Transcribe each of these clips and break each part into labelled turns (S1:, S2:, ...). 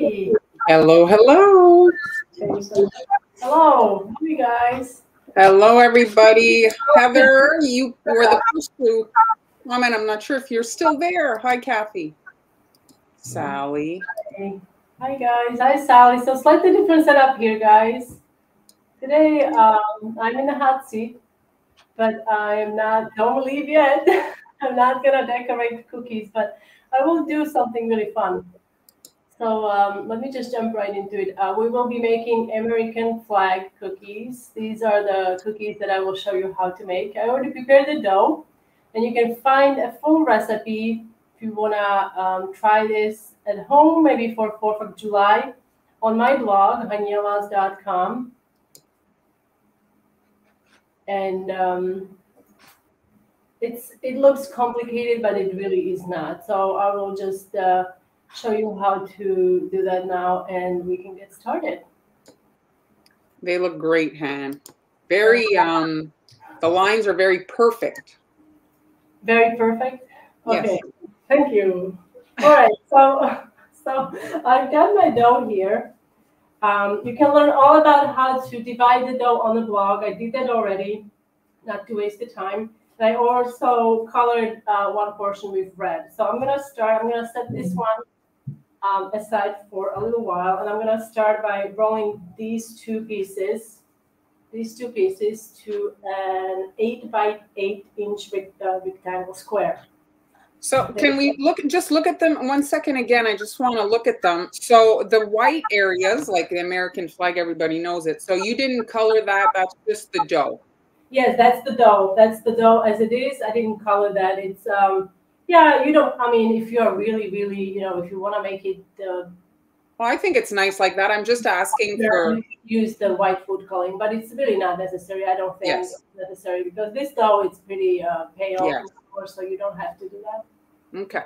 S1: Hey.
S2: Hello, hello.
S1: Hello, you guys.
S2: Hello, everybody. Heather, you were the first to comment. I'm not sure if you're still there. Hi, Kathy. Sally.
S1: Hey. Hi guys. Hi Sally. So slightly different setup here, guys. Today um, I'm in the hot seat, but I am not. Don't leave yet. I'm not gonna decorate cookies, but I will do something really fun. So um, let me just jump right into it. Uh, we will be making American flag cookies. These are the cookies that I will show you how to make. I already prepared the dough, and you can find a full recipe if you wanna um, try this at home, maybe for 4th of July, on my blog, hanielas.com. And um, it's it looks complicated, but it really is not. So I will just uh, show you how to do that now, and we can get started.
S2: They look great, Han. Very, um, the lines are very perfect.
S1: Very perfect.
S2: Yes.
S1: Okay, thank you. All right, so so I've got my dough here. Um, you can learn all about how to divide the dough on the blog. I did that already, not to waste the time. And I also colored uh, one portion with red. So I'm gonna start. I'm gonna set this one um, aside for a little while, and I'm gonna start by rolling these two pieces, these two pieces to an eight by eight inch rectangle square.
S2: So can we look, just look at them one second again? I just want to look at them. So the white areas, like the American flag, everybody knows it. So you didn't color that. That's just the dough.
S1: Yes, that's the dough. That's the dough as it is. I didn't color that. It's um yeah, you don't I mean if you're really, really, you know, if you want to make it uh,
S2: Well, I think it's nice like that. I'm just asking for,
S1: use the white food coloring, but it's really not necessary. I don't think
S2: Yes.
S1: it's necessary because this dough is pretty uh, pale,
S2: Yes.
S1: so you don't have to do that.
S2: okay.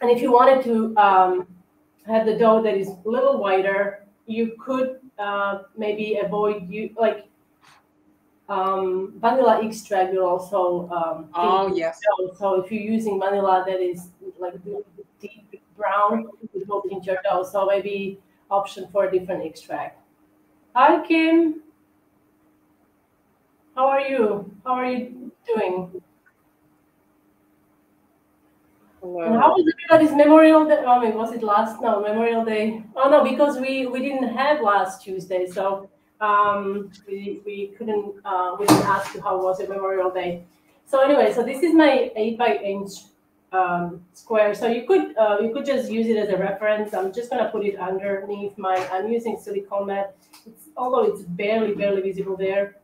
S1: And if you wanted to um, have the dough that is a little whiter, you could uh, maybe avoid you like um, vanilla extract will also um,
S2: Oh, yes.
S1: So if you're using vanilla that is like deep brown, it will tint your dough. So maybe option for a different extract. Hi Kim. How are you? How are you doing? And
S2: Hello.
S1: how was everybody's Memorial Day? I mean, was it last? No, Memorial Day. Oh no, because we we didn't have last Tuesday, so um, we we couldn't uh, we didn't ask you how was it Memorial Day. So anyway, so this is my eight by inch um, square. So you could uh, you could just use it as a reference. I'm just gonna put it underneath my. I'm using silicone mat. It's, although it's barely barely visible there.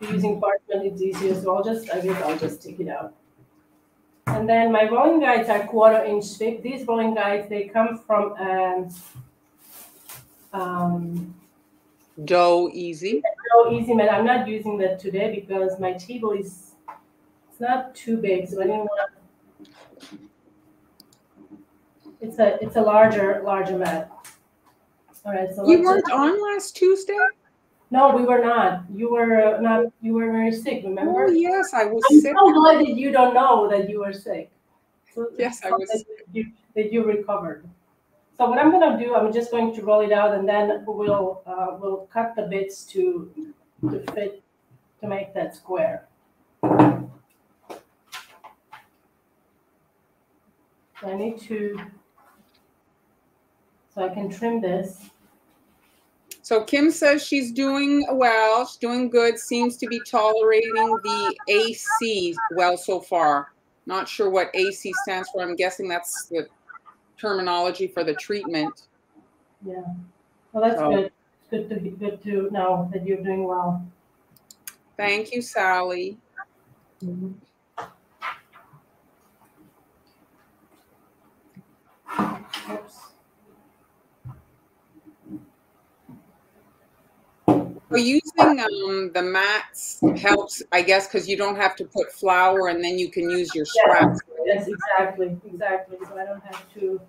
S1: Using parchment, it's easier. So I'll just I guess I'll just take it out. And then my rolling guides are quarter inch thick. These rolling guides they come from um, um,
S2: Dough-EZ.
S1: Dough Easy mat. I'm not using that today because my table is it's not too big, so I didn't want. It's a it's a larger larger mat. All right, so
S2: you weren't on last Tuesday.
S1: No, we were not. You were not. You were very sick. Remember?
S2: Oh yes, I was
S1: I'm
S2: sick.
S1: so glad that you don't know that you were sick.
S2: So yes, I was.
S1: That you, that you recovered. So what I'm going to do, I'm just going to roll it out, and then we'll uh, we'll cut the bits to to fit to make that square. So I need to, so I can trim this.
S2: So Kim says she's doing well, she's doing good, seems to be tolerating the AC well so far. Not sure what AC stands for. I'm guessing that's the terminology for the treatment.
S1: Yeah. Well, that's so. good. Good to be good to know that you're doing well.
S2: Thank you, Sally.
S1: Mm-hmm. Oops.
S2: Well, using um, the mats helps, I guess, because you don't have to put flour and then you can use your scraps.
S1: Yes, exactly, exactly. So I don't have to.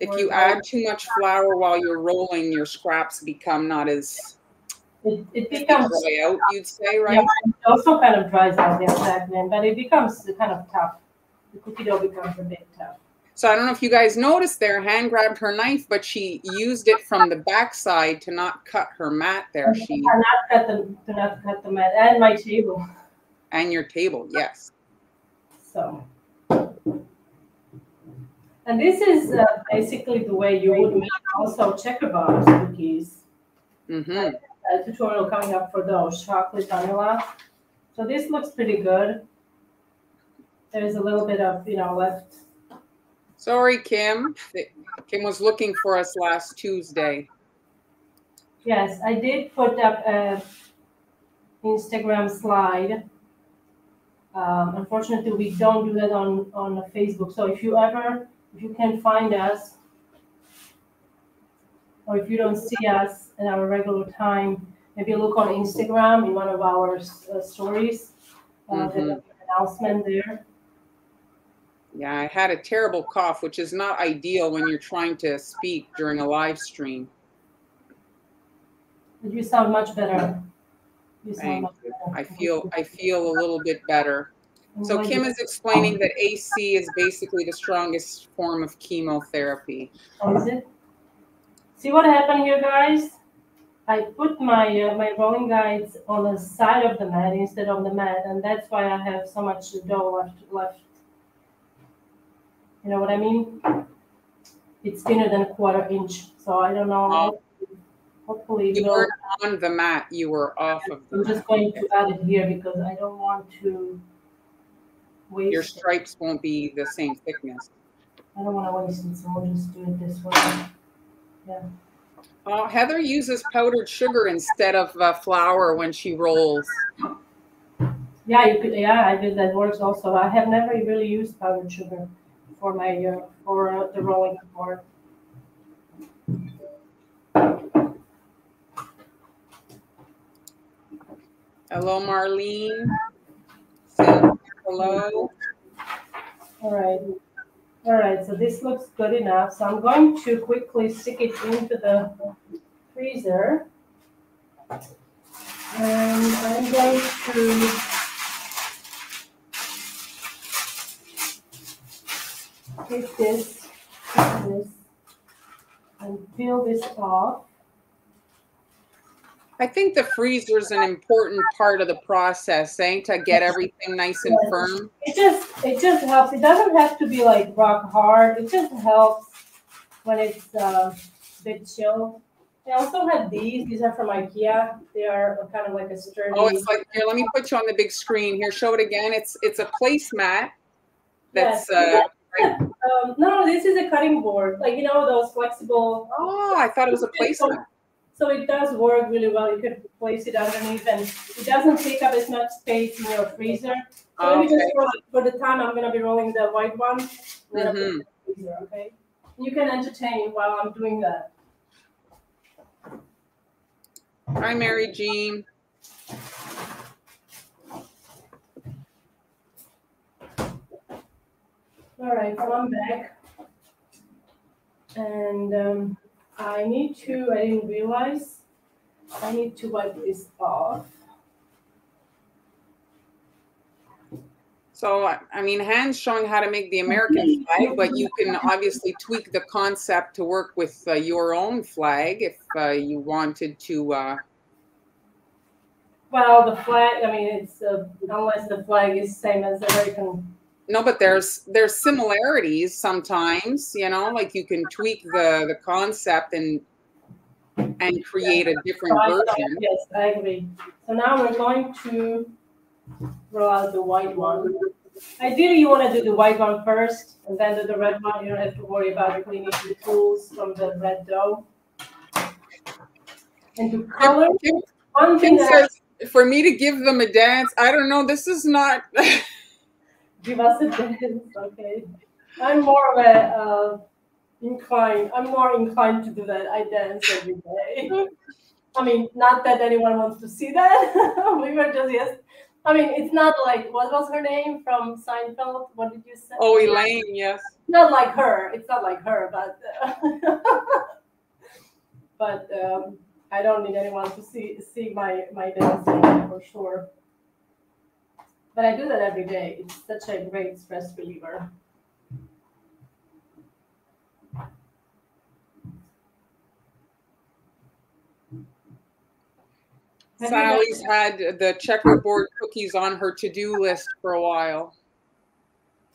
S2: If you add too much flour while you're rolling, your scraps become not as.
S1: It, it becomes
S2: dry out, you'd say, right?
S1: Yeah, it also kind of dries out, the exactly, but it becomes kind of tough. The cookie dough becomes a bit tough.
S2: So I don't know if you guys noticed there, Han grabbed her knife, but she used it from the backside to not cut her mat there. She
S1: not cut the to not cut the mat and my table.
S2: And your table, yes.
S1: So. And this is uh, basically the way you would make also checker box cookies.
S2: Mm-hmm.
S1: A tutorial coming up for those chocolate vanilla. So this looks pretty good. There's a little bit of you know left
S2: Sorry, Kim. Kim was looking for us last Tuesday.
S1: Yes, I did put up a Instagram slide. Um, unfortunately, we don't do that on on Facebook. So if you ever, if you can find us, or if you don't see us in our regular time, maybe look on Instagram in one of our uh, stories. Uh. There's an announcement there.
S2: Yeah, I had a terrible cough, which is not ideal when you're trying to speak during a live stream.
S1: You sound much better.
S2: You sound much better. I feel I feel a little bit better. So Kim is explaining that AC is basically the strongest form of chemotherapy.
S1: Oh, is it? See what happened here, guys? I put my uh, my rolling guides on the side of the mat instead of the mat, and that's why I have so much dough left left you know what I mean? It's thinner than a quarter inch, so I don't know. Oh. Hopefully,
S2: you weren't on the mat. You were off of
S1: the. I'm mat. just going to add it here because I don't want to waste.
S2: Your stripes it. won't be the same thickness.
S1: I don't want to waste it, so I'll just do it this way. Yeah.
S2: Oh, Heather uses powdered sugar instead of uh, flour when she rolls.
S1: Yeah, you could. Yeah, I did. That works also. I have never really used powdered sugar for my uh, for uh, the rolling board.
S2: Hello, Marlene. hello.
S1: All right. All right, so this looks good enough. So I'm going to quickly stick it into the freezer. And I'm going to take this, take this, and peel this off.
S2: I think the freezer is an important part of the process, eh? To get everything nice and firm.
S1: It just it just helps. It doesn't have to be like rock hard. It just helps when it's uh, a bit chill. I also have these. These are from IKEA. They are kind of like a sturdy.
S2: Oh, it's like here. Let me put you on the big screen. Here, show it again. It's it's a placemat That's
S1: Yes.
S2: uh,
S1: Um, no, this is a cutting board, like you know those flexible.
S2: oh, I thought it was a placement.
S1: So it does work really well. You could place it underneath, and it doesn't take up as much space in your freezer. So let me just
S2: Okay.
S1: roll, for the time I'm gonna be rolling the white one. I'm gonna put it in
S2: Mhm.
S1: the freezer, okay? You can entertain while I'm doing that.
S2: Hi, Mary Jean.
S1: All right, so I'm back. And um, I need to, I didn't realize, I need to wipe this off.
S2: So, I- I mean, Han's showing how to make the American flag, but you can obviously tweak the concept to work with uh, your own flag if uh, you wanted to. Uh,
S1: Well, the flag, I mean, it's, uh, unless the flag is same as American.
S2: No, but there's there's similarities sometimes, you know, like you can tweak the the concept and and create a different version.
S1: Yes, I agree. So now we're going to roll out the white one. Ideally, you want to do the white one first and then do the red one. You don't have to worry about cleaning the tools from the red dough. And to color, one thing
S2: Kim
S1: I
S2: says for me to give them a dance. I don't know. This is not.
S1: Give us a dance, okay. I'm more of a uh, inclined. I'm more inclined to do that. I dance every day. I mean, not that anyone wants to see that. we were just yes. I mean, it's not like what was her name from Seinfeld? What did you say?
S2: oh, Elaine, yes.
S1: not like her. It's not like her, but uh, but um, I don't need anyone to see see my my dancing for sure. But I do that every day. It's such a great stress reliever. Have you done-
S2: Sally's had the checkerboard cookies on her to-do list for a while.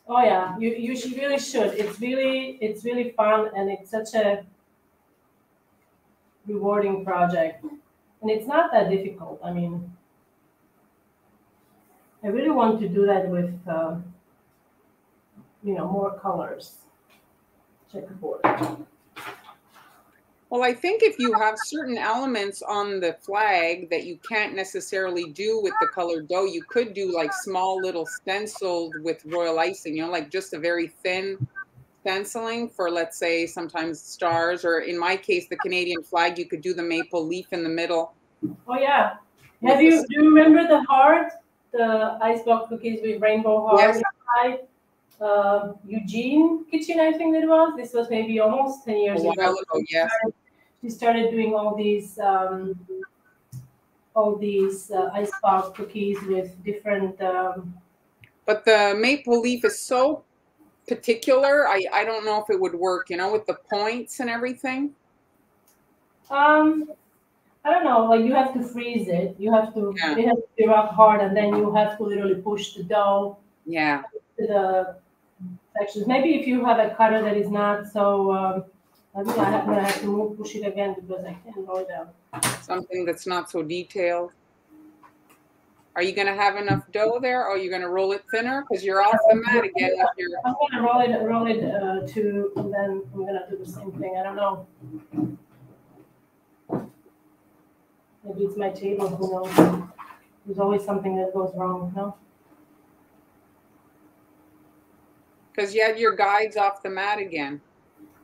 S1: Oh yeah, you you should really should. It's really it's really fun and it's such a rewarding project. And it's not that difficult. I mean, I really want to do that with um, you know more colors. Checkerboard.
S2: Well, I think if you have certain elements on the flag that you can't necessarily do with the colored dough, you could do like small little stenciled with royal icing, you know, like just a very thin stenciling for, let's say, sometimes stars, or in my case, the Canadian flag, you could do the maple leaf in the middle.
S1: Oh yeah. Have you do you remember the heart? The ice block cookies with rainbow heart
S2: Yes.
S1: Uh, Eugenie Kitchen, I think it was. This was maybe almost 10 years ago.
S2: ago, yes.
S1: She started doing all these um, all these uh, ice block cookies with different um,
S2: But the maple leaf is so particular. I, I don't know if it would work, you know, with the points and everything.
S1: um I don't know, like you have to freeze it. You have to
S2: Yeah.
S1: it has to be rock hard and then you have to literally push the dough
S2: Yeah.
S1: to the sections. Maybe if you have a cutter that is not so um, I think I have, I have to move, push it again because I can't roll it out.
S2: something that's not so detailed. Are you gonna have enough dough there, or are you gonna roll it thinner? Because you're off the mat again.
S1: I'm gonna roll it, roll it uh, to, and then I'm gonna do the same thing. I don't know. Maybe it's my table. Who knows? There's always something that goes wrong. No.
S2: Because you had your guides off the mat again.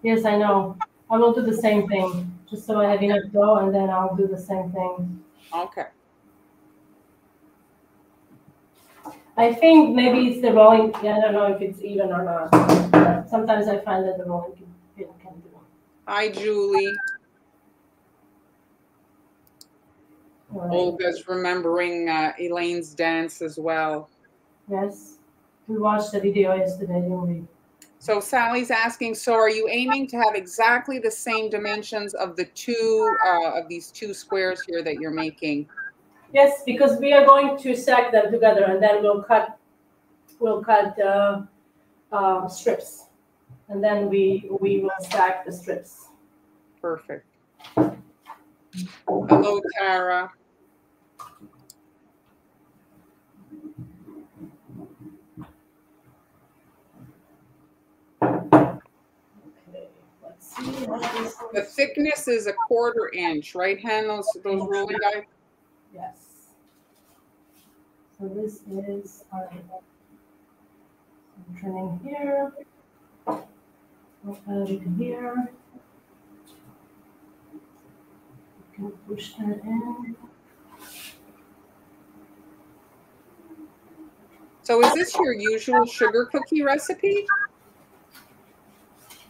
S1: Yes, I know. I will do the same thing, just so I have enough dough, and then I'll do the same thing.
S2: Okay.
S1: I think maybe it's the rolling. Yeah, I don't know if it's even or not. Sometimes I find that the rolling pin can do.
S2: Hi, Julie.
S1: All right.
S2: Olga's remembering uh, Elaine's dance as well.
S1: Yes, we watched the video yesterday, didn't we?
S2: So Sally's asking, so are you aiming to have exactly the same dimensions of the two uh, of these two squares here that you're making?
S1: Yes, because we are going to stack them together and then we'll cut, we'll cut uh, uh, strips. And then we, we will stack the strips.
S2: Perfect. Hello, Tara. The thickness is a quarter inch, right, Han? Those those rolling guides.
S1: Yes. So this is our I'm turning here. It here. You can push that in.
S2: So is this your usual sugar cookie recipe?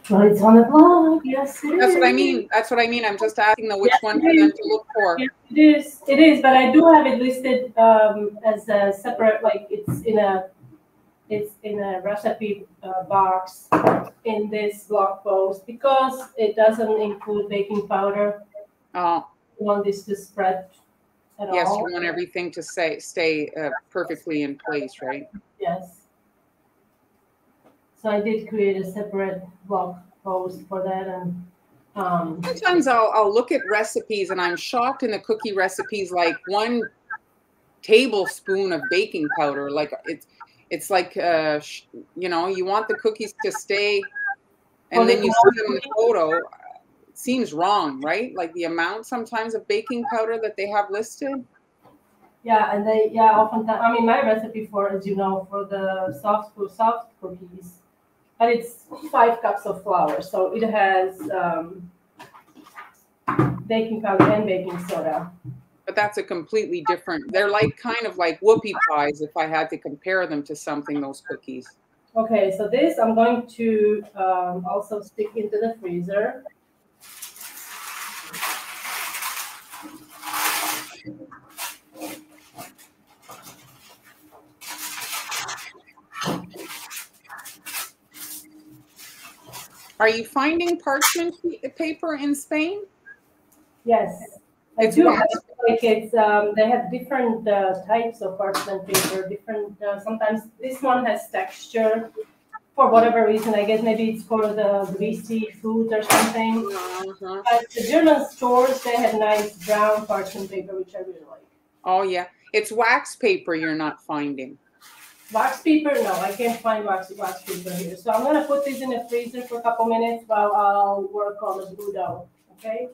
S1: Well, it's on the blog. Yes, it
S2: That's
S1: is.
S2: what I mean. That's what I mean. I'm just asking the which
S1: Yes,
S2: one for them to look for.
S1: Yes, it is. It is, but I do have it listed um, as a separate, like it's in a, it's in a recipe uh, box in this blog post because it doesn't include baking powder.
S2: Oh,
S1: I want this to spread at all.
S2: yes,
S1: all.
S2: you want everything to say stay uh, perfectly in place, right?
S1: Yes. So I did create a separate blog post for that and, um,
S2: Sometimes I'll I'll look at recipes and I'm shocked in the cookie recipes like one tablespoon of baking powder. Like it's it's like uh sh- you know you want the cookies to stay, and then you see them in the photo. It seems wrong, right? Like the amount sometimes of baking powder that they have listed.
S1: yeah, and they, yeah, oftentimes, I mean, my recipe for, as you know, for the soft, soft cookies, and it's five cups of flour, so it has, um, baking powder and baking soda.
S2: But that's a completely different. They're like kind of like whoopie pies. If I had to compare them to something, those cookies.
S1: Okay, so this I'm going to, um, also stick into the freezer.
S2: Are you finding parchment paper in Spain?
S1: Yes. I
S2: It's
S1: do have, like it's, um, they have different, uh, types of parchment paper, different, uh, sometimes this one has texture. For whatever reason, I guess maybe it's for the greasy food or something.
S2: Uh-huh.
S1: But the German stores, they have nice brown parchment paper, which I really like.
S2: Oh yeah, it's wax paper you're not finding.
S1: Wax paper, no, I can't find wax, wax paper here. So I'm gonna put this in the freezer for a couple minutes while I'll work on the blue dough, okay?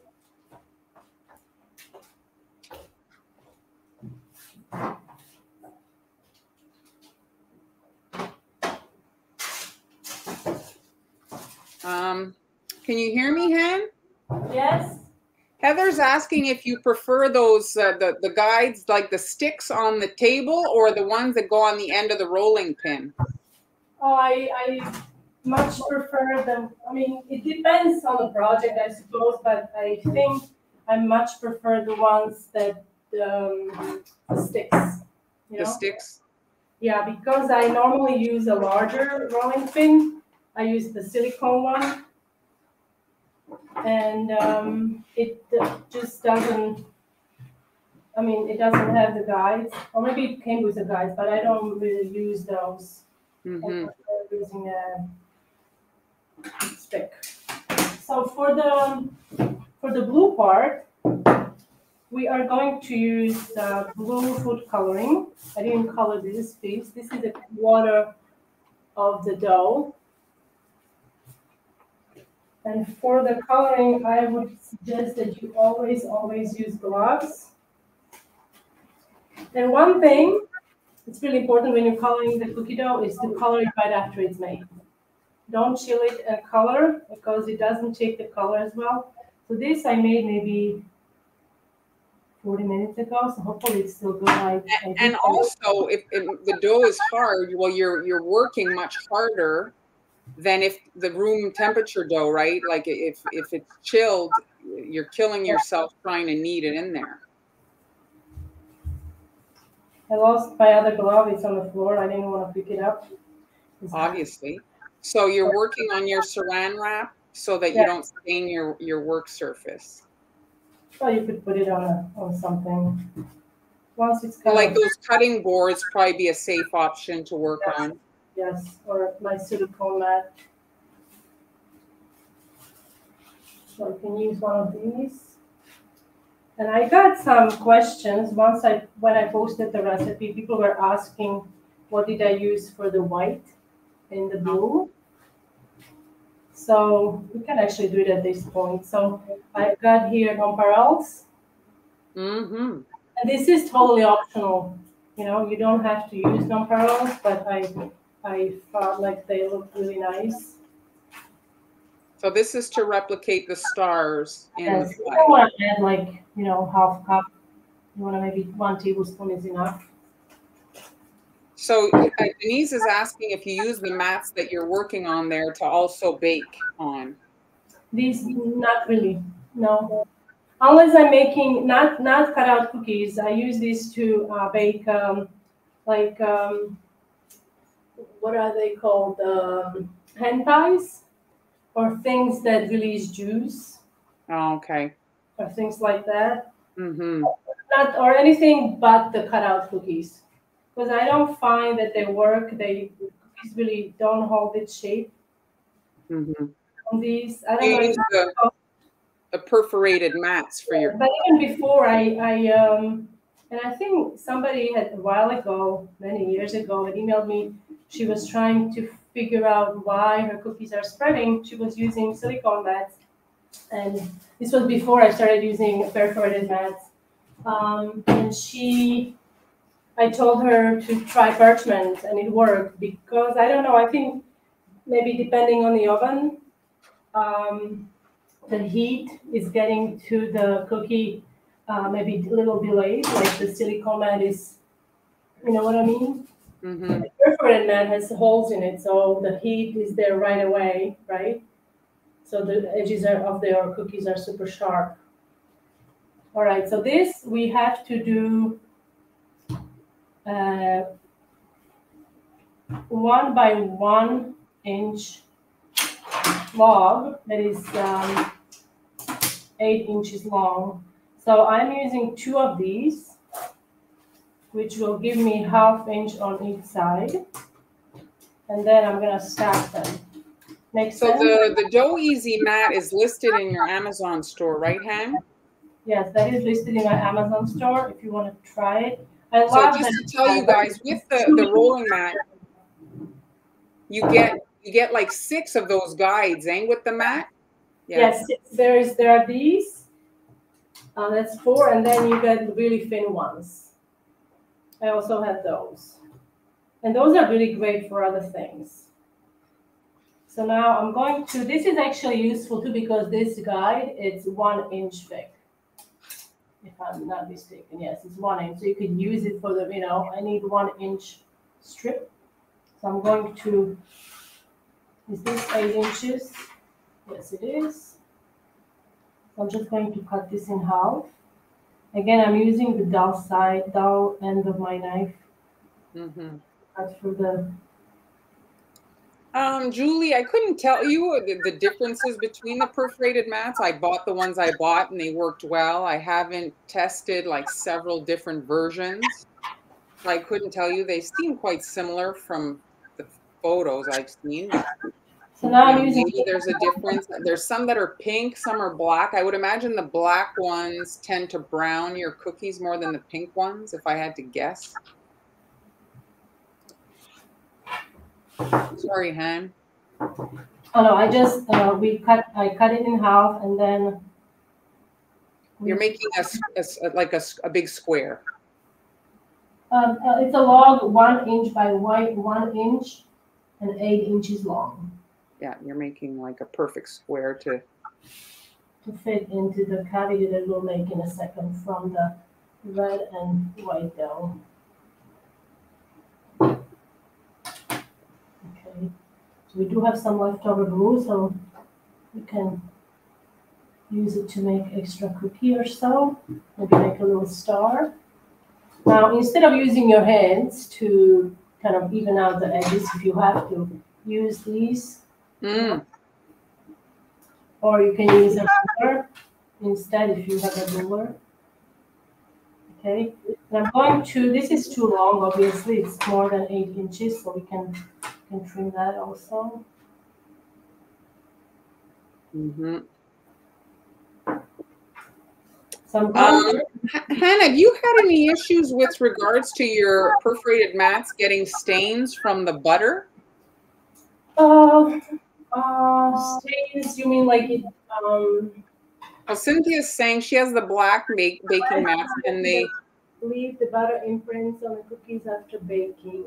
S2: Um, can you hear me, Hen?
S1: Yes?
S2: Heather's asking if you prefer those uh, the the guides like the sticks on the table or the ones that go on the end of the rolling pin.
S1: Oh, I, I much prefer them. I mean, it depends on the project, I suppose, but I think I much prefer the ones that um, sticks. You
S2: The
S1: know?
S2: sticks.
S1: Yeah, because I normally use a larger rolling pin. I use the silicone one. And um, it just doesn't, I mean, it doesn't have the guides, or maybe it came with the guides, but I don't really use those.
S2: Hmm
S1: prefer using a stick. So for the, for the blue part, we are going to use uh, blue food coloring. I didn't color this piece. This is the water of the dough. And for the coloring, I would suggest that you always, always use gloves. And one thing, it's really important when you're coloring the cookie dough is to color it right after it's made. Don't chill it and color because it doesn't take the color as well. So this I made maybe 40 minutes ago, so hopefully it's still good. I, I
S2: And also, if, if the dough is hard, well, you're you're working much harder than if the room temperature dough, right? Like if if it's chilled, you're killing yourself trying to knead it in there.
S1: I lost my other glove. It's on the floor. I didn't want to pick it up. It's-
S2: obviously. So you're working on your saran wrap so that you don't stain your your work surface.
S1: Well, you could put it on a, on something. Once it's kind
S2: Like those cutting boards probably be a safe option to work on.
S1: Yes, or my silicone mat. So I can use one of these. And I got some questions once I, when I posted the recipe, people were asking, what did I use for the white and the blue? So we can actually do it at this point. So I've got here nonpareils.
S2: Mm-hmm.
S1: And this is totally optional. You know, you don't have to use nonpareils, but I I thought like they looked really nice.
S2: So this is to replicate the stars in
S1: Yes,
S2: the
S1: you don't want to add like, you know, half cup. You want to maybe one tablespoon is enough.
S2: So uh, Denise is asking if you use the mats that you're working on there to also bake on.
S1: These, not really, no. Unless I'm making, not, not cut out cookies, I use these to uh, bake, um, like, um, what are they called? Um, hand pies? Or things that release juice,
S2: Oh, okay.
S1: or things like that.
S2: Mm-hmm.
S1: Not, or anything but the cutout cookies. Because I don't find that they work, they cookies really don't hold its shape
S2: Mm-hmm.
S1: on these. I don't know.
S2: use the, the perforated mats for your.
S1: But even before, I, I, um, and I think somebody had a while ago, many years ago, had emailed me. She was trying to figure out why her cookies are spreading. She was using silicone mats, and this was before I started using perforated mats. Um, and she, I told her to try parchment, and it worked because I don't know. I think maybe depending on the oven, um, the heat is getting to the cookie uh, maybe a little delayed, like the silicone mat is, you know what I mean?
S2: Mm-hmm.
S1: The perforated mat has holes in it, so the heat is there right away, right? So the edges are, of their cookies are super sharp. All right, so this we have to do uh, one by one inch log that is um, eight inches long. So I'm using two of these, which will give me half inch on each side. And then I'm gonna stack them. Makes
S2: So
S1: sense?
S2: the, the Dough-EZ mat is listed in your Amazon store, right, Han?
S1: Yes, that is listed in my Amazon store if you wanna try it. I
S2: So
S1: love
S2: just to tell you guys, with the, the rolling mat, you get you get like six of those guides, eh, with the mat? Yeah.
S1: Yes, there is, there are these. Uh, that's four, and then you get really thin ones. I also have those. And those are really great for other things. So now I'm going to, this is actually useful too because this guide, it's one inch thick. If I'm not mistaken, yes, it's one inch. So you can use it for the, you know, I need one inch strip. So I'm going to, is this eight inches? Yes, it is. I'm just going to cut this in half. Again, I'm using the dull side, dull end of my knife,
S2: Mm-hmm.
S1: cut through the,
S2: Um, Julie, I couldn't tell you the, the differences between the perforated mats. I bought the ones I bought and they worked well. I haven't tested like several different versions. I couldn't tell you. They seem quite similar from the photos I've seen.
S1: So now I'm using,
S2: there's a difference. There's some that are pink, some are black. I would imagine the black ones tend to brown your cookies more than the pink ones, if I had to guess. Sorry, Han.
S1: oh no, I just, uh, we cut, I cut it in half and then.
S2: You're making a, a like a big square.
S1: Um, uh, it's a log one inch by one, one inch and eight inches long
S2: Yeah, you're making like a perfect square to.
S1: to fit into the cavity that we'll make in a second from the red and white dough. Okay, so we do have some leftover glue, so we can use it to make extra cookie or so, maybe make a little star. Now, instead of using your hands to kind of even out the edges, if you have to, use these
S2: Mm,
S1: or you can use a ruler instead if you have a ruler. Okay, and I'm going to, this is too long, obviously, it's more than eight inches, so we can, can trim that also.
S2: hmm
S1: So I'm
S2: Um, Hannah, have you had any issues with regards to your perforated mats getting stains from the butter?
S1: uh, Uh, stains, you mean like it, um,
S2: Oh, Cynthia's saying she has the black bake, baking mats and they
S1: leave the butter imprints on the cookies after baking.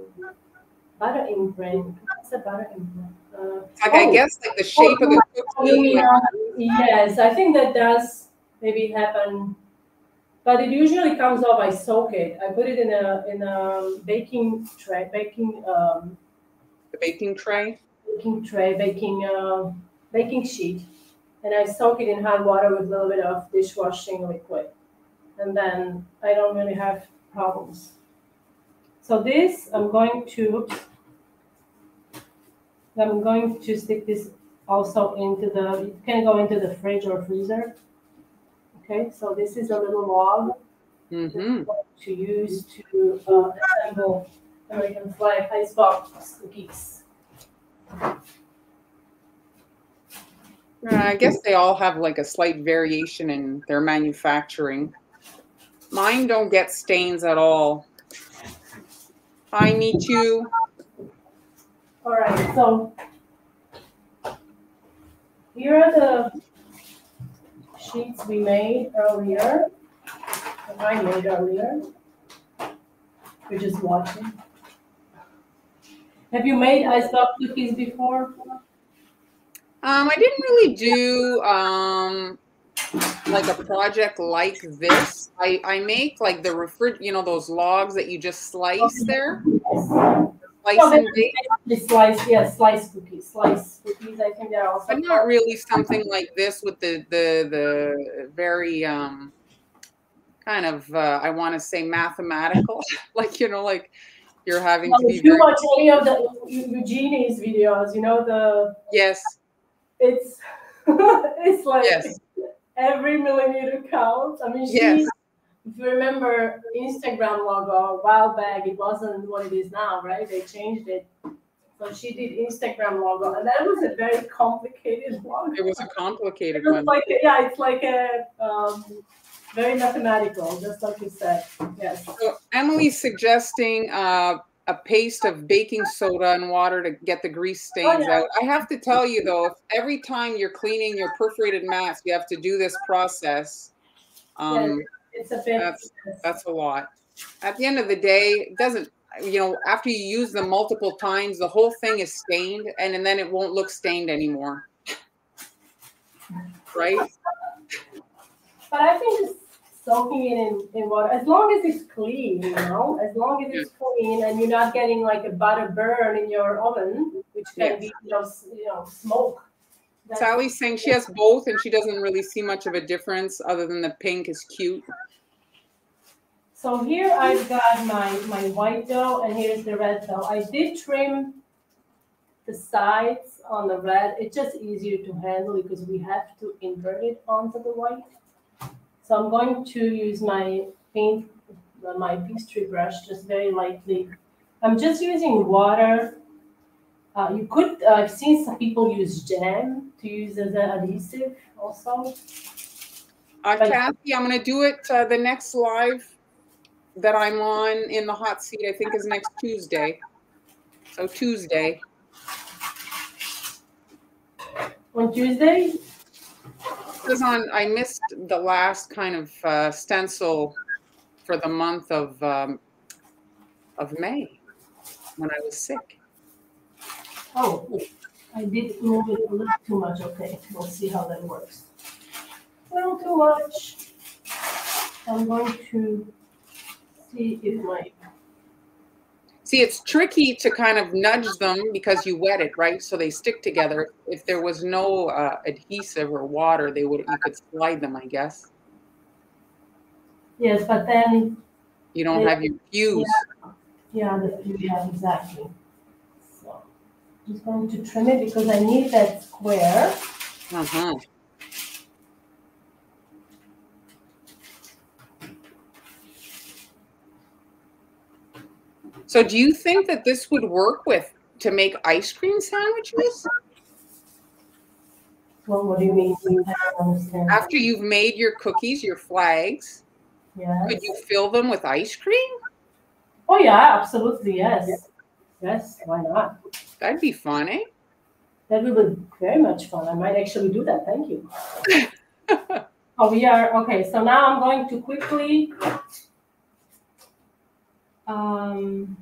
S1: Butter imprint. What's a butter imprint? Uh,
S2: like I
S1: oh,
S2: guess like the shape of the cookie.
S1: yeah, yes, I think that does maybe happen, but it usually comes off. I soak it. I put it in a in a baking tray, baking um,
S2: The baking tray.
S1: Baking tray, baking uh, baking sheet, and I soak it in hot water with a little bit of dishwashing liquid, and then I don't really have problems. So this I'm going to I'm going to stick this also into the you can go into the fridge or freezer. Okay, so this is a little log
S2: Mm-hmm.
S1: to use to uh, assemble American flag icebox cookies.
S2: Uh, I guess they all have like a slight variation in their manufacturing. Mine don't get stains at all. I need you.
S1: All right, so here are the sheets we made earlier, I made earlier. We're just watching. Have you made icebox cookies before?
S2: Um, I didn't really do um like a project like this. I I make like the refri- you know, those logs that you just slice there, slice
S1: No,
S2: and
S1: they-
S2: bake.
S1: Slice, yeah, slice cookies, slice cookies, I think they're also.
S2: but not really something like this with the the the very um kind of uh, I want to say mathematical, like you know, like you're having
S1: Well,
S2: to be
S1: If you watch any of the Eugenie's videos, you know, the,
S2: yes,
S1: it's, it's like
S2: yes,
S1: every millimeter counts. I mean, she,
S2: Yes.
S1: if you remember Instagram logo a while back, it wasn't what it is now, right? They changed it. So she did Instagram logo, and that was a very complicated logo.
S2: it was a complicated
S1: It's
S2: one.
S1: like yeah, it's like a um, very mathematical, just like you said. Yes.
S2: So Emily's suggesting uh, a paste of baking soda and water to get the grease stains
S1: yeah.
S2: out. I have to tell you though, if every time you're cleaning your perforated mats, you have to do this process. Um,
S1: It's a bit.
S2: That's- that's a lot. At the end of the day, it doesn't. You know, after you use them multiple times, the whole thing is stained, and, and then it won't look stained anymore. Right?
S1: But I think just soaking it in, in water, as long as it's clean, you know, as long as it's clean and you're not getting like a butter burn in your oven, which can
S2: Yes.
S1: be, you know, you know, smoke. That's-
S2: Sally's saying she has both, and she doesn't really see much of a difference, other than the pink is cute.
S1: So here I've got my, my white dough and here's the red dough. I did trim the sides on the red. It's just easier to handle because we have to invert it onto the white. So I'm going to use my paint, my pastry brush, just very lightly. I'm just using water. Uh, you could, uh, I've seen some people use jam to use as an adhesive also.
S2: Uh,
S1: But-
S2: Kathy, I'm going to do it uh, the next live that I'm on in the hot seat. I think is next Tuesday. So Tuesday.
S1: On Tuesday,
S2: Because on I missed the last kind of uh, stencil for the month of um, of May when I was sick.
S1: Oh, I did move it a little too much. Okay, we'll see how that works. A little too much. I'm going to see if my,
S2: See, it's tricky to kind of nudge them because you wet it, right? So they stick together. If there was no uh, adhesive or water, they would you could slide them, I guess.
S1: yes, but then,
S2: You don't have your fuse.
S1: yeah, the, yeah, exactly. So, just going to trim it because I need that square.
S2: Uh-huh. So do you think that this would work with to make ice cream sandwiches?
S1: Well, what do you mean?
S2: After you've made your cookies, your flags,
S1: Yes.
S2: could you fill them with ice cream?
S1: Oh, yeah, absolutely, yes. Yes, why not?
S2: That'd be fun, eh?
S1: That would be very much fun. I might actually do that. Thank you. oh, we are okay. So now I'm going to quickly. Um,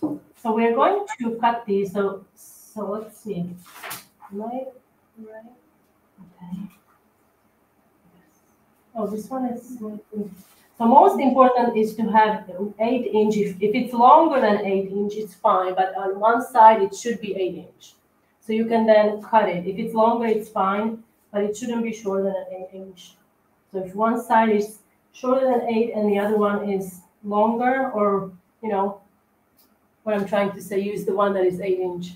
S1: so we're going to cut these. So so let's see. I right? Okay. Oh, this one is. So most important is to have eight inch. If, if it's longer than eight inch, it's fine. But on one side, it should be eight inch. So you can then cut it. If it's longer, it's fine, but it shouldn't be shorter than eight inch. So if one side is shorter than eight and the other one is longer, or you know, what I'm trying to say, use the one that is eight inch.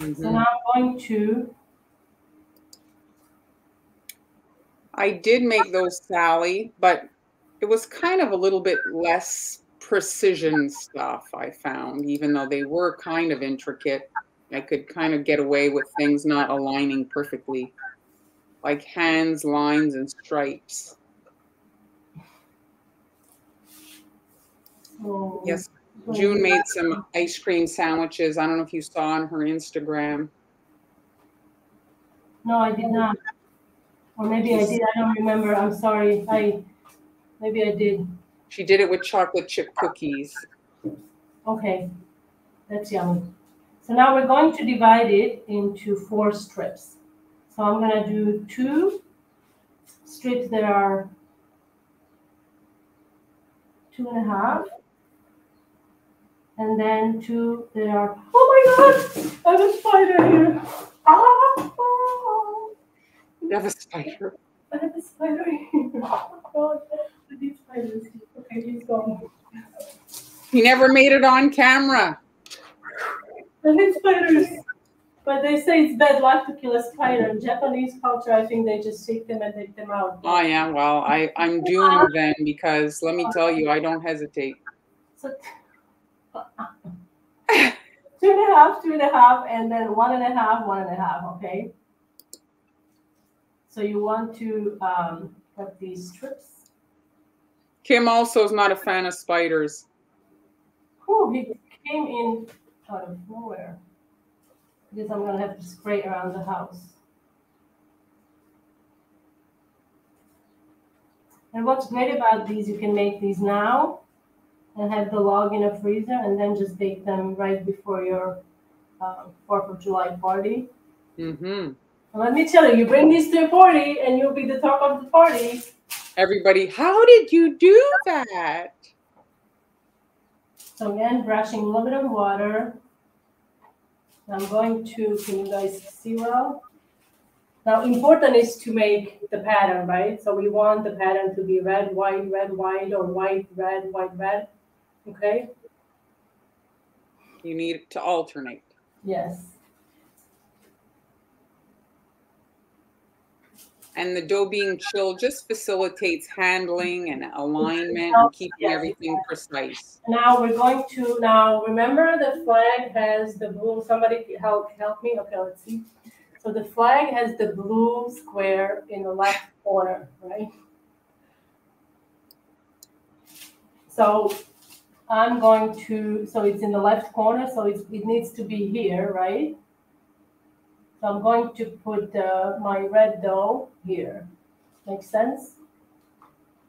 S1: So now I'm going to
S2: I did make those, Sally, but it was kind of a little bit less precision stuff I found, even though they were kind of intricate. I could kind of get away with things not aligning perfectly, like hands, lines, and stripes. Oh, yes, June made some ice cream sandwiches. I don't know if you saw on her Instagram.
S1: No, I did not. Or maybe I did. I don't remember. I'm sorry. I maybe I did.
S2: She did it with chocolate chip cookies.
S1: Okay, that's yummy. So now we're going to divide it into four strips. So I'm going to do two strips that are two and a half. And then two that are, oh my God, I have a spider here. Ah!
S2: You have a spider.
S1: I have a spider here. Oh God, I need spiders. Okay, he's gone.
S2: He never made it on camera.
S1: I hate spiders. But they say it's bad luck to kill a spider. In Japanese culture, I think they just take them and take them out.
S2: Oh yeah, well, I I'm doomed then because let me tell you, I don't hesitate. So,
S1: two and a half, two and a half, and then one and a half, one and a half. Okay. So you want to um, cut these strips.
S2: Kim also is not a fan of spiders.
S1: Oh, he came in out of nowhere. Because I'm going to have to spray around the house. And what's great about these, you can make these now and have the log in a freezer and then just bake them right before your uh, 4th of July party.
S2: Mm-hmm.
S1: Let me tell you, you bring these to a party and you'll be the talk of the party.
S2: Everybody, how did you do that?
S1: So again, brushing a little bit of water. I'm going to, can you guys see well? Now, important is to make the pattern, right? So we want the pattern to be red, white, red, white, or white, red, white, red. Okay?
S2: You need to alternate.
S1: Yes.
S2: And the dough being chilled just facilitates handling and alignment and keeping everything precise.
S1: Now we're going to now remember the flag has the blue. Somebody help help me. Okay, let's see. So the flag has the blue square in the left corner, right? So I'm going to. So it's in the left corner. So it's, it needs to be here, right? So I'm going to put uh, my red dough here. Makes sense?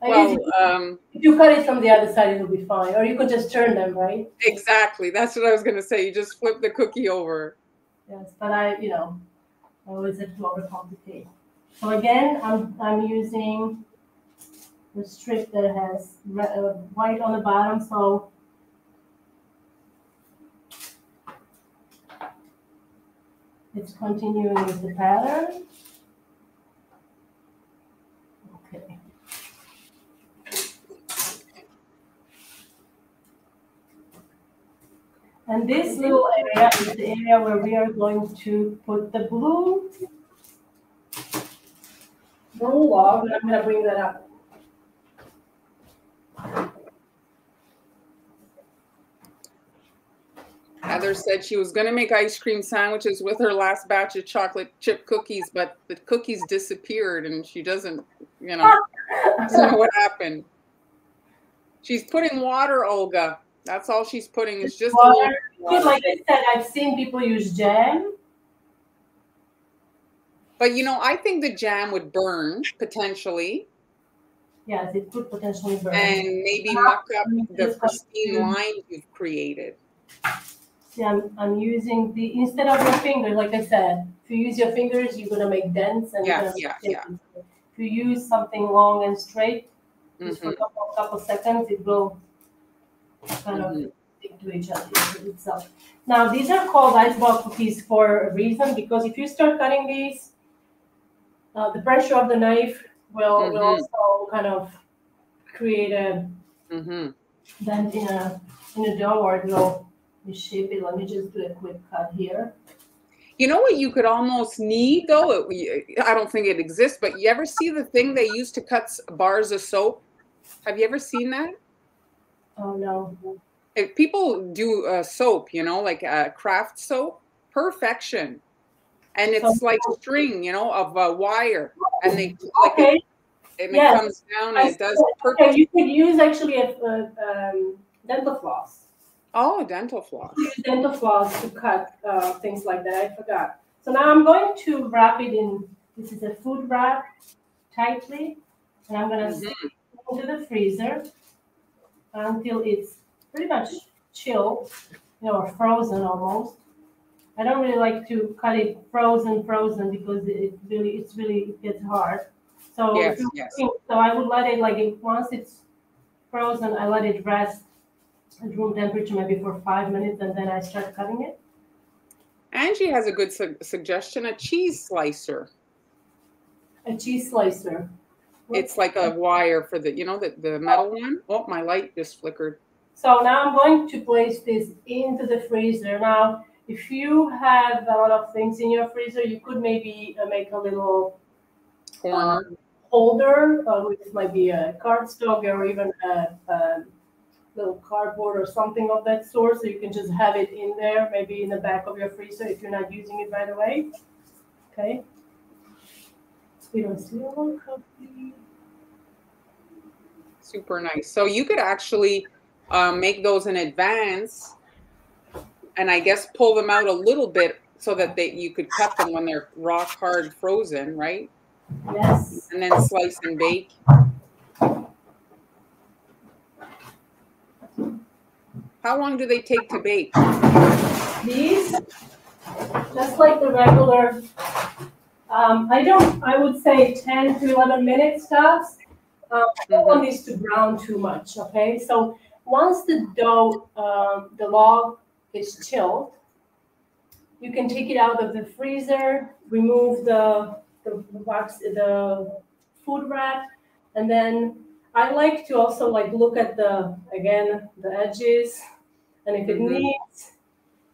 S2: well, um,
S1: if you cut it from the other side, it'll be fine. Or you could just turn them, right?
S2: Exactly. That's what I was going to say. You just flip the cookie over.
S1: Yes, but I, you know, I always have to overcomplicate. So again, I'm, I'm using the strip that has red, uh, white on the bottom. So It's continuing with the pattern. Okay. And this little area is the area where we are going to put the blue and I'm going to bring that up.
S2: Heather said she was going to make ice cream sandwiches with her last batch of chocolate chip cookies, but the cookies disappeared and she doesn't, you know. so what happened? She's putting water, Olga. That's all she's putting is just water.
S1: water. Like I said, I've seen people use jam.
S2: But you know, I think the jam would burn potentially.
S1: Yes, it could potentially burn.
S2: And maybe ah. muck up the pristine mm-hmm. line you've created.
S1: See, I'm, I'm using the, instead of your fingers, like I said, if you use your fingers, you're going to make dents. and
S2: Yeah, yeah, yeah.
S1: If you use something long and straight, just for a
S2: Mhm.
S1: couple, couple seconds, it will kind of
S2: Mhm.
S1: stick to each other itself. Now, these are called icebox cookies for a reason, because if you start cutting these, uh, the pressure of the knife will, will
S2: Mhm.
S1: also kind of create a
S2: Mhm.
S1: dent in a, in a dough or it will shape it. Let me just do a quick cut here.
S2: You know what you could almost need though? It, I don't think it exists, but you ever see the thing they use to cut bars of soap? Have you ever seen that?
S1: Oh, no.
S2: If people do uh, soap, you know, like uh, craft soap, perfection. And it's
S1: So-
S2: like string, you know, of uh, wire, and they like
S1: Okay,
S2: it, and
S1: Yes.
S2: comes down and it does
S1: okay, you could use actually a, a um, dental floss.
S2: Oh, dental floss.
S1: use dental floss to cut uh, things like that. I forgot. So now I'm going to wrap it in. This is a food wrap tightly, and I'm gonna
S2: Mhm.
S1: stick it into the freezer until it's pretty much chilled, you know, or frozen almost. I don't really like to cut it frozen, frozen because it really, it's really it gets hard. So
S2: Yes, yes.
S1: so I would let it like once it's frozen, I let it rest at room temperature maybe for five minutes, and then I start cutting it.
S2: Angie has a good su- suggestion: a cheese slicer.
S1: A cheese slicer.
S2: It's like a wire for the, you know, the, the metal one. Oh, my light just flickered.
S1: So now I'm going to place this into the freezer. Now, if you have a lot of things in your freezer, you could maybe uh, make a little
S2: Corner.
S1: holder, uh, which might be a cardstock or even a, a little cardboard or something of that sort. So you can just have it in there, maybe in the back of your freezer if you're not using it right away. Okay. Sweet and slow coffee.
S2: Super nice. So you could actually um, make those in advance, and I guess pull them out a little bit so that they you could cut them when they're rock hard frozen, right?
S1: Yes.
S2: And then slice and bake. How long do they take to bake?
S1: These, just like the regular, um, I don't, I would say ten to eleven minutes tops. Um, I don't want these to brown too much, okay? So once the dough, um, the log is chilled, you can take it out of the freezer, remove the, the wax, the food wrap, and then I like to also like look at the, again, the edges, and if it
S2: Mhm.
S1: needs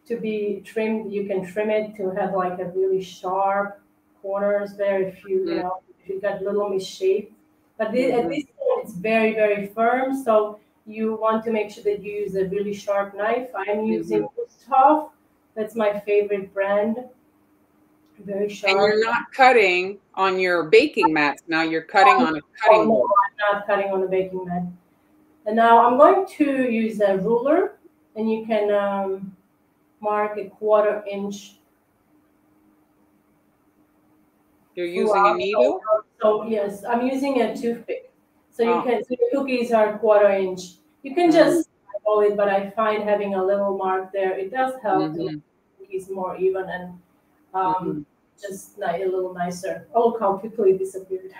S1: to be trimmed, you can trim it to have like a really sharp corners there if you, you
S2: Mhm.
S1: know, if you got little misshape. But this, at
S2: Mhm.
S1: this point, it's very, very firm, so you want to make sure that you use a really sharp knife. I'm using Wüsthof. That's my favorite brand. Very sharp.
S2: And you're not cutting on your baking mats now. You're cutting on a
S1: Oh,
S2: cutting
S1: no,
S2: board.
S1: I'm not cutting on the baking mat. And now I'm going to use a ruler, and you can um, mark a quarter inch.
S2: You're using a needle.
S1: So yes, I'm using a toothpick. So you
S2: Oh.
S1: can, so cookies are quarter inch. You can just eyeball it, but I find having a little mark there, it does help
S2: Mhm.
S1: make cookies more even and um,
S2: Mhm.
S1: just a little nicer. Oh, how quickly it disappeared.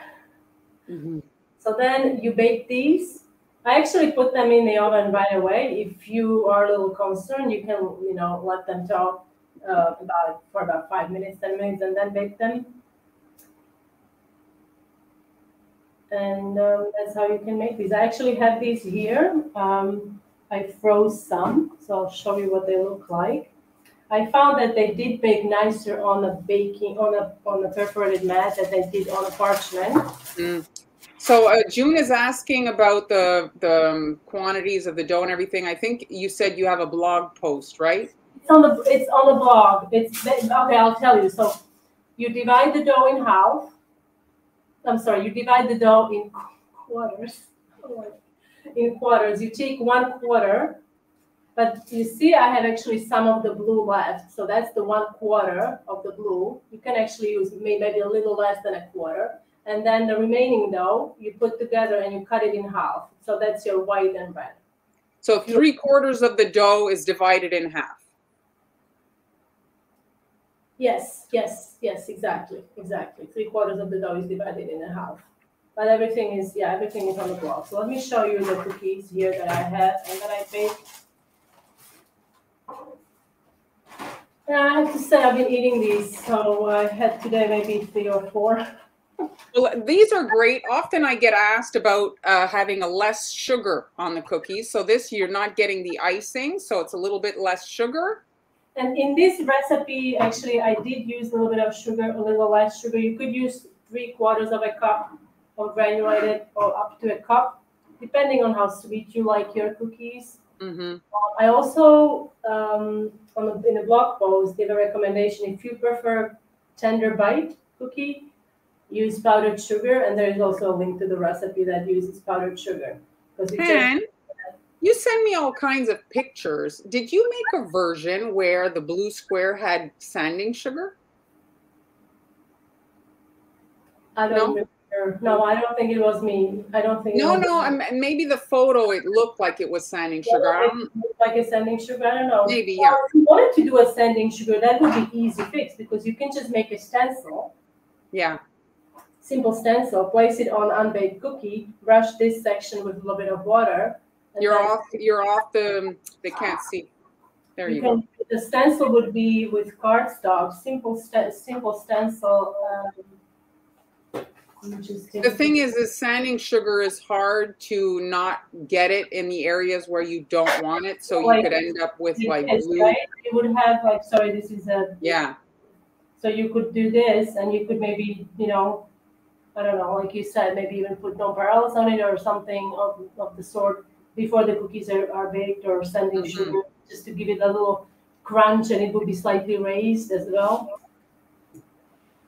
S2: Mhm.
S1: So then you bake these. I actually put them in the oven right away. If you are a little concerned, you can, you know, let them talk uh, about for about five minutes, ten minutes, and then bake them. And um, that's how you can make these. I actually have these here. Um, I froze some, so I'll show you what they look like. I found that they did bake nicer on a baking on a on a perforated mat than they did on a parchment.
S2: Mm. So uh, June is asking about the the um, quantities of the dough and everything. I think you said you have a blog post, right?
S1: It's on the it's on the blog. It's okay. I'll tell you. So you divide the dough in half. I'm sorry. You divide the dough in quarters. In quarters, you take one quarter, but you see I have actually some of the blue left. So that's the one quarter of the blue. You can actually use maybe a little less than a quarter. And then the remaining dough, you put together and you cut it in half. So that's your white and red.
S2: So three quarters of the dough is divided in half.
S1: Yes, yes, yes, exactly, exactly. Three quarters of the dough is divided in half. But everything is, yeah, everything is on the block. So let me show you the cookies here that I have and that I baked. And I have to say I've been eating these, so I had today maybe three or four.
S2: Well, these are great. Often I get asked about uh, having a less sugar on the cookies. So this you're not getting the icing, so it's a little bit less sugar.
S1: And in this recipe, actually, I did use a little bit of sugar, a little less sugar. You could use three quarters of a cup of granulated or up to a cup, depending on how sweet you like your cookies.
S2: Mm-hmm.
S1: I also, um, on the, in the blog post, give a recommendation if you prefer tender bite cookie, use powdered sugar, and there is also a link to the recipe that uses powdered sugar.
S2: And you send me all kinds of pictures. Did you make a version where the blue square had sanding sugar?
S1: I don't no? No, I don't think it was me. I don't think.
S2: No, no. Um, maybe the photo it looked like it was sanding sugar.
S1: like a sanding sugar. I don't know.
S2: Maybe yeah.
S1: if you wanted to do a sanding sugar, that would be easy fix because you can just make a stencil.
S2: Yeah
S1: simple stencil, place it on unbaked cookie, brush this section with a little bit of water.
S2: You're off. You're off the. They can't see. There you, you can, go.
S1: The stencil would be with cardstock, simple, st simple stencil. Um,
S2: the thing is, is sanding sugar is hard to not get it in the areas where you don't want it. So like, you could end up with like
S1: glue. Right? You would have like, sorry, this is a.
S2: Yeah.
S1: So you could do this, and you could maybe, you know, I don't know, like you said, maybe even put nonpareils on it or something of, of the sort before the cookies are, are baked or sanding mm-hmm. sugar just to give it a little crunch and it would be slightly raised as well.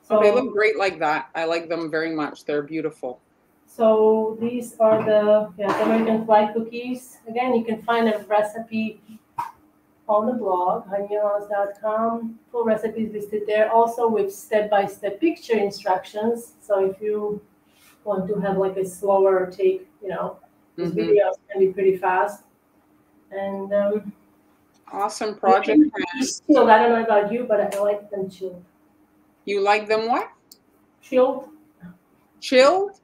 S2: So, oh, they look great like that. I like them very much. They're beautiful.
S1: So these are the yeah, American fly cookies. Again, you can find a recipe on the blog, hanielas.com. Full recipes listed there, also with step-by-step picture instructions. So if you want to have like a slower take, you know, these mm-hmm. videos can be pretty fast. And um,
S2: awesome project.
S1: Chilled. I don't know about you, but I like them chilled.
S2: You like them what?
S1: Chilled.
S2: Chilled?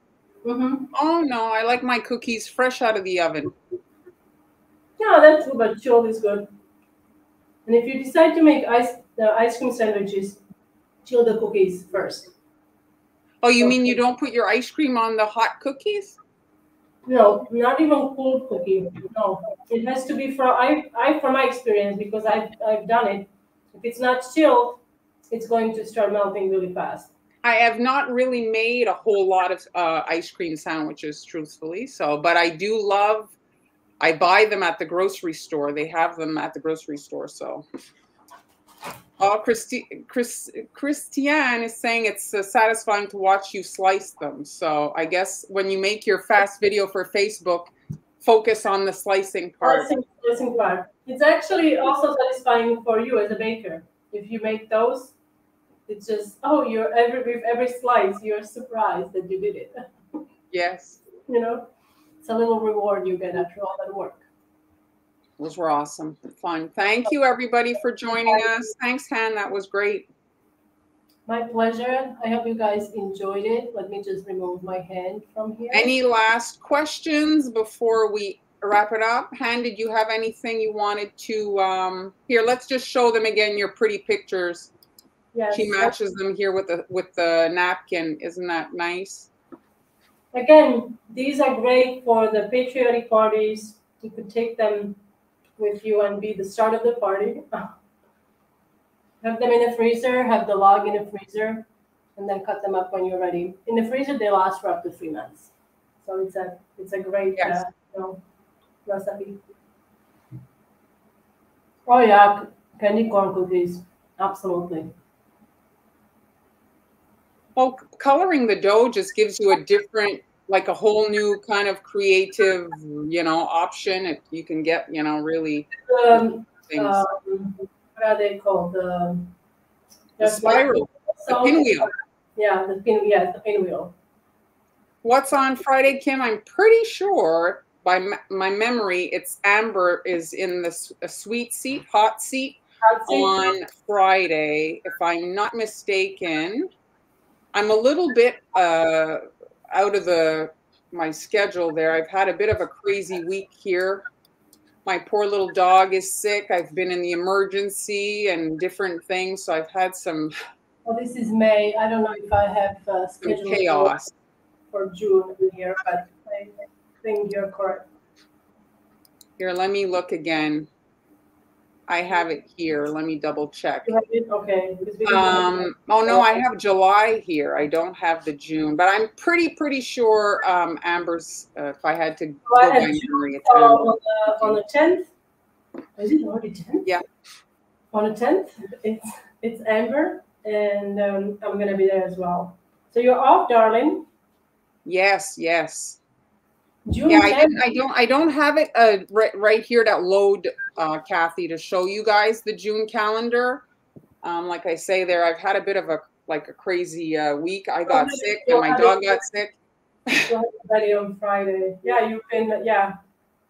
S1: Mm-hmm.
S2: Oh no, I like my cookies fresh out of the oven.
S1: Yeah, that's true, but chilled is good. And if you decide to make ice the ice cream sandwiches, chill the cookies first.
S2: Oh, you so, mean you don't put your ice cream on the hot cookies?
S1: No, not even cold cookie. No, it has to be from I, I from my experience because I've I've done it. If it's not chilled, it's going to start melting really fast.
S2: I have not really made a whole lot of uh, ice cream sandwiches, truthfully. So, but I do love I buy them at the grocery store. They have them at the grocery store. So, uh, Christi- Chris, Christiane is saying it's uh, satisfying to watch you slice them. So, I guess when you make your fast video for Facebook, focus on the slicing part.
S1: Slicing, slicing part. It's actually also satisfying for you as a baker. If you make those, it's just oh, you're every with every slice, you're surprised that you did it.
S2: Yes.
S1: you know it's a little reward you get after all that work.
S2: Those were awesome. Fun. Thank you, everybody, for joining us. Thanks, Han. That was great.
S1: My pleasure. I hope you guys enjoyed it. Let me just remove my hand from here.
S2: Any last questions before we wrap it up? Han, did you have anything you wanted to? Um, here, let's just show them again your pretty pictures.
S1: Yes.
S2: She matches them here with the with the napkin. Isn't that nice?
S1: Again, these are great for the patriotic parties. You could take them with you and be the start of the party. have them in the freezer, have the log in the freezer, and then cut them up when you're ready. In the freezer, they last for up to three months. So it's a it's a great yes. uh, you know, recipe. Oh yeah, candy corn cookies, absolutely.
S2: Well, coloring the dough just gives you a different like a whole new kind of creative, you know, option. It, you can get, you know, really
S1: Um, um, what are they called? The,
S2: the spiral, the pinwheel.
S1: Yeah, the pin. Yes, the pinwheel.
S2: What's on Friday, Kim? I'm pretty sure by m- my memory, it's Amber is in the a sweet seat, hot seat
S1: I'd say-
S2: on Friday, if I'm not mistaken. I'm a little bit uh, out of the my schedule there. I've had a bit of a crazy week here. My poor little dog is sick. I've been in the emergency and different things, so I've had some,
S1: Well, this is May. I don't know if I have uh, scheduled
S2: chaos.
S1: for June here, but I think you're correct.
S2: Here, let me look again. I have it here. Let me double check.
S1: You have it? Okay. because we can-
S2: Um, oh no, I have July here. I don't have the June, but I'm pretty pretty sure um, Amber's. Uh, if I had to go by memory, it's Amber.
S1: on the on the tenth, is it already tenth?
S2: Yeah.
S1: On the tenth, it's it's Amber, and um, I'm gonna be there as well. So you're off, darling.
S2: Yes, yes.
S1: June
S2: Yeah, I didn't. I don't. I don't have it uh, right right here to load, uh, Kathy, to show you guys the June calendar. Um, like I say, there, I've had a bit of a like a crazy uh, week. I got
S1: Okay,
S2: sick, and my dog got sick.
S1: You'll have it ready on Friday. Yeah, you've been yeah,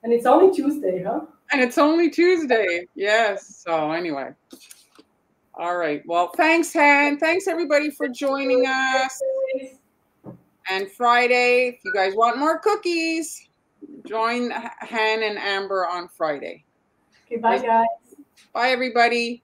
S1: and it's only Tuesday, huh?
S2: And it's only Tuesday. Yes. So anyway. All right. Well, thanks, Han. Thanks everybody for joining us. And Friday, if you guys want more cookies, join Han and Amber on Friday.
S1: Okay, bye guys.
S2: Bye, everybody.